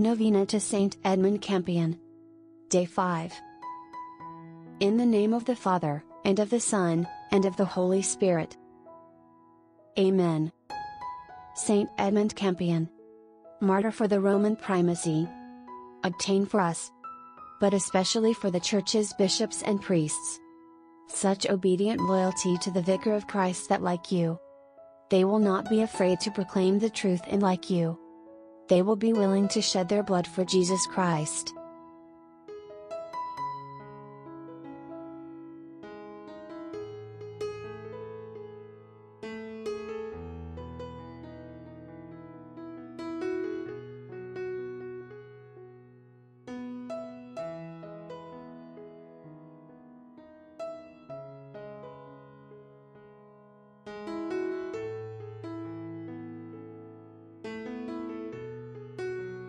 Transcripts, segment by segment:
Novena to Saint Edmund Campion. Day 5. In the name of the Father, and of the Son, and of the Holy Spirit. Amen. Saint Edmund Campion. Martyr for the Roman primacy. Obtain for us. But especially for the Church's bishops and priests. Such obedient loyalty to the Vicar of Christ that like you. They will not be afraid to proclaim the truth and like you. They will be willing to shed their blood for Jesus Christ.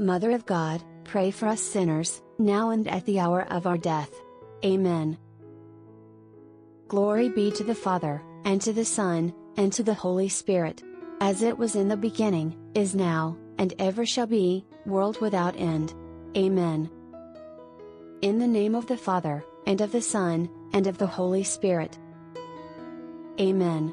Mother of God, pray for us sinners, now and at the hour of our death. Amen. Glory be to the Father, and to the Son, and to the Holy Spirit. As it was in the beginning, is now, and ever shall be, world without end. Amen. In the name of the Father, and of the Son, and of the Holy Spirit. Amen.